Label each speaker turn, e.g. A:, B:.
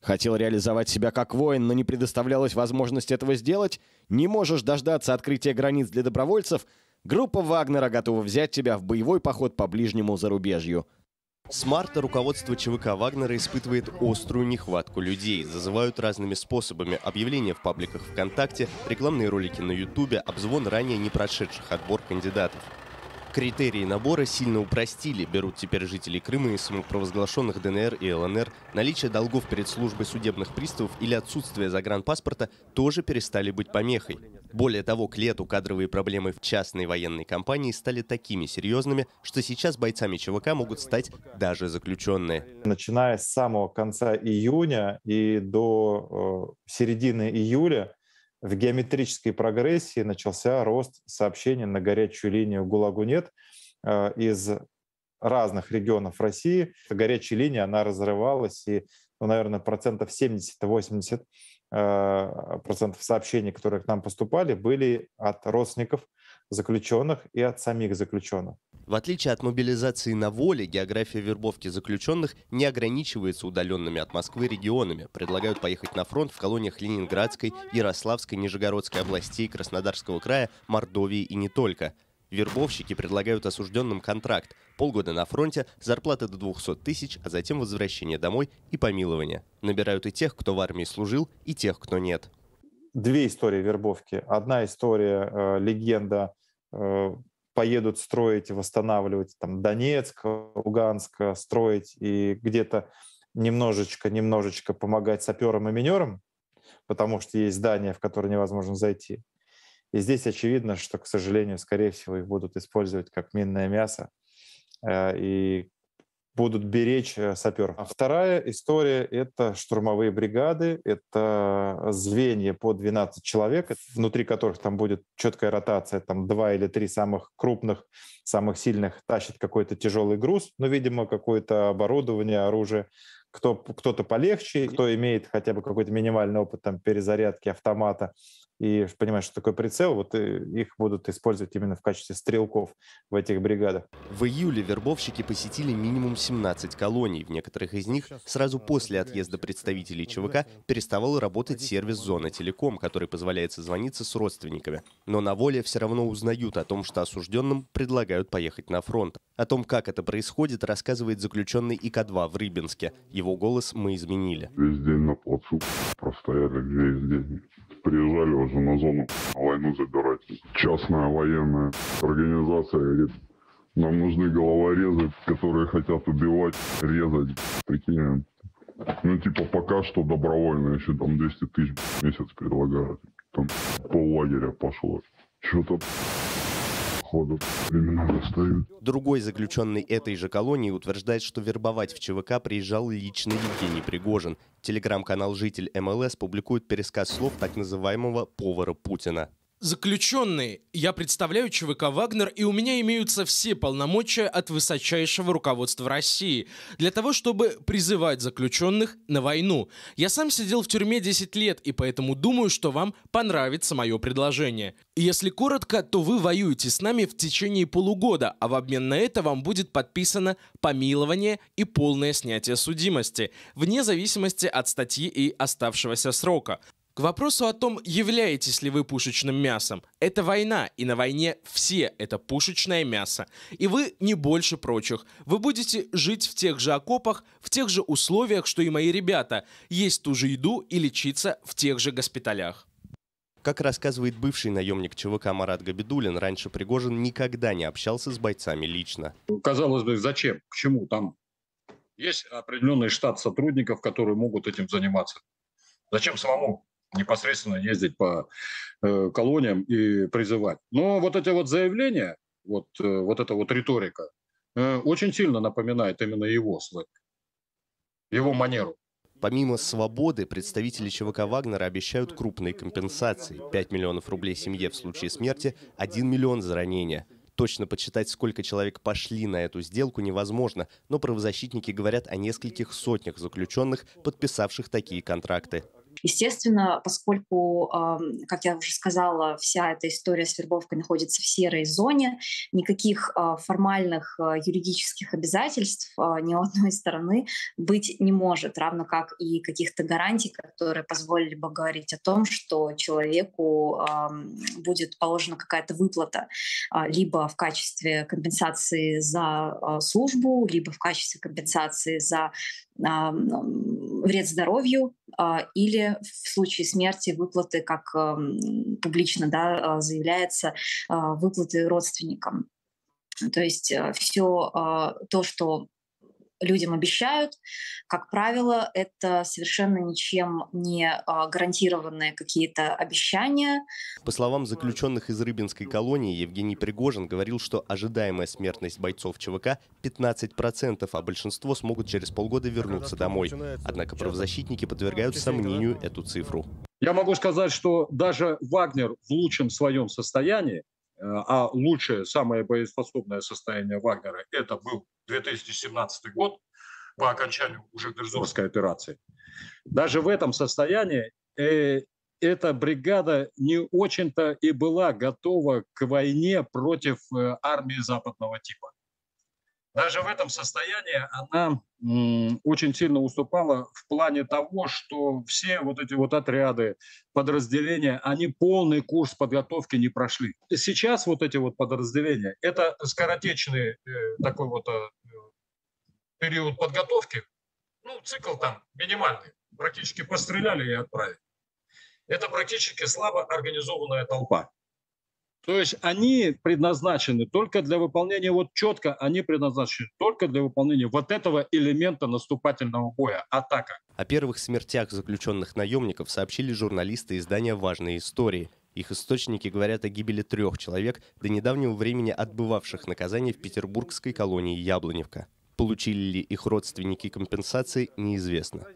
A: Хотел реализовать себя как воин, но не предоставлялась возможность этого сделать? Не можешь дождаться открытия границ для добровольцев? Группа Вагнера готова взять тебя в боевой поход по ближнему зарубежью.
B: С марта руководство ЧВК Вагнера испытывает острую нехватку людей. Зазывают разными способами. Объявления в пабликах ВКонтакте, рекламные ролики на Ютубе, обзвон ранее не прошедших отбор кандидатов. Критерии набора сильно упростили. Берут теперь жителей Крыма и самопровозглашенных ДНР и ЛНР. Наличие долгов перед службой судебных приставов или отсутствие загранпаспорта тоже перестали быть помехой. Более того, к лету кадровые проблемы в частной военной компании стали такими серьезными, что сейчас бойцами ЧВК могут стать даже заключенные.
C: Начиная с самого конца июня и до э, середины июля в геометрической прогрессии начался рост сообщений на горячую линию «ГУЛАГу нет» э, из разных регионов России. Горячая линия, она разрывалась, и, ну, наверное, процентов 70-80 э, процентов сообщений, которые к нам поступали, были от родственников заключенных и от самих заключенных.
B: В отличие от мобилизации на воле, география вербовки заключенных не ограничивается удаленными от Москвы регионами. Предлагают поехать на фронт в колониях Ленинградской, Ярославской, Нижегородской областей, Краснодарского края, Мордовии и не только. Вербовщики предлагают осужденным контракт. Полгода на фронте, зарплата до 200 тысяч, а затем возвращение домой и помилование. Набирают и тех, кто в армии служил, и тех, кто нет.
C: Две истории вербовки. Одна история, э, легенда э, поедут строить, восстанавливать там Донецк, Луганск, строить и где-то немножечко, немножечко помогать саперам и минерам, потому что есть здания, в которые невозможно зайти. И здесь очевидно, что, к сожалению, скорее всего, их будут использовать как минное мясо. Э, и будут беречь э, саперов. А вторая история — это штурмовые бригады, это звенья по 12 человек, внутри которых там будет четкая ротация, там два или три самых крупных, самых сильных тащат какой-то тяжелый груз, ну, видимо, какое-то оборудование, оружие, кто, кто-то полегче, кто имеет хотя бы какой-то минимальный опыт там, перезарядки автомата, и понимаешь, что такое прицел, вот э, их будут использовать именно в качестве стрелков в этих бригадах.
B: В июле вербовщики посетили минимум 17 колоний. В некоторых из них сразу после отъезда представителей ЧВК переставал работать сервис «Зона Телеком», который позволяет созвониться с родственниками. Но на воле все равно узнают о том, что осужденным предлагают поехать на фронт. О том, как это происходит, рассказывает заключенный ИК-2 в Рыбинске. Его голос мы изменили.
D: Весь день на плацу простояли весь день приезжали уже на зону войну забирать. Частная военная организация говорит, нам нужны головорезы, которые хотят убивать, резать. Прикинь, ну, типа, пока что добровольно, еще там 200 тысяч в месяц предлагают. Там пол лагеря пошло. Что-то ходу времена достают.
B: Другой заключенный этой же колонии утверждает, что вербовать в ЧВК приезжал лично Евгений Пригожин. Телеграм-канал «Житель МЛС» публикует пересказ слов так называемого «повара Путина».
E: Заключенные, я представляю ЧВК «Вагнер», и у меня имеются все полномочия от высочайшего руководства России для того, чтобы призывать заключенных на войну. Я сам сидел в тюрьме 10 лет, и поэтому думаю, что вам понравится мое предложение. Если коротко, то вы воюете с нами в течение полугода, а в обмен на это вам будет подписано помилование и полное снятие судимости, вне зависимости от статьи и оставшегося срока. К вопросу о том, являетесь ли вы пушечным мясом. Это война, и на войне все это пушечное мясо. И вы не больше прочих. Вы будете жить в тех же окопах, в тех же условиях, что и мои ребята, есть ту же еду и лечиться в тех же госпиталях.
B: Как рассказывает бывший наемник ЧВК Марат Габидулин, раньше Пригожин никогда не общался с бойцами лично.
F: Казалось бы, зачем? К чему? Там есть определенный штат сотрудников, которые могут этим заниматься. Зачем самому непосредственно ездить по э, колониям и призывать. Но вот эти вот заявления, вот, э, вот эта вот риторика, э, очень сильно напоминает именно его сленг, его манеру.
B: Помимо свободы, представители ЧВК Вагнера обещают крупные компенсации. 5 миллионов рублей семье в случае смерти, 1 миллион за ранение. Точно подсчитать, сколько человек пошли на эту сделку, невозможно, но правозащитники говорят о нескольких сотнях заключенных, подписавших такие контракты.
G: Естественно, поскольку, как я уже сказала, вся эта история с вербовкой находится в серой зоне, никаких а, формальных а, юридических обязательств а, ни у одной стороны быть не может, равно как и каких-то гарантий, которые позволили бы говорить о том, что человеку будет положена какая-то выплата либо в качестве компенсации за службу, либо в качестве компенсации за вред здоровью или в случае смерти выплаты, как публично да, заявляется, выплаты родственникам. То есть э, все то, что людям обещают, как правило, это совершенно ничем не а, гарантированные какие-то обещания.
B: По словам заключенных из Рыбинской колонии, Евгений Пригожин говорил, что ожидаемая смертность бойцов ЧВК 15%, а большинство смогут через полгода вернуться домой. Однако правозащитники подвергают сомнению эту цифру.
F: Я могу сказать, что даже Вагнер в лучшем своем состоянии а лучшее, самое боеспособное состояние Вагнера – это был 2017 год по окончанию уже Дерзорской операции. Даже в этом состоянии э, эта бригада не очень-то и была готова к войне против э, армии западного типа даже в этом состоянии она очень сильно уступала в плане того, что все вот эти вот отряды, подразделения, они полный курс подготовки не прошли. Сейчас вот эти вот подразделения, это скоротечный э, такой вот э, период подготовки, ну, цикл там минимальный, практически постреляли и отправили. Это практически слабо организованная толпа. То есть они предназначены только для выполнения, вот четко они предназначены только для выполнения вот этого элемента наступательного боя, атака.
B: О первых смертях заключенных наемников сообщили журналисты издания «Важные истории». Их источники говорят о гибели трех человек, до недавнего времени отбывавших наказание в петербургской колонии Яблоневка. Получили ли их родственники компенсации, неизвестно.